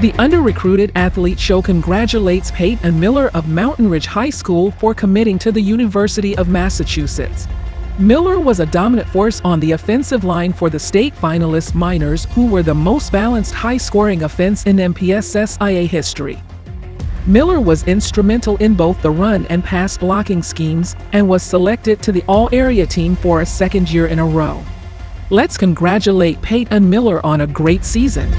The under-recruited athlete show congratulates Peyton Miller of Mountain Ridge High School for committing to the University of Massachusetts. Miller was a dominant force on the offensive line for the state finalist Miners, who were the most balanced high-scoring offense in MPSSAA history. Miller was instrumental in both the run and pass blocking schemes and was selected to the All-Area team for a second year in a row. Let's congratulate Peyton Miller on a great season.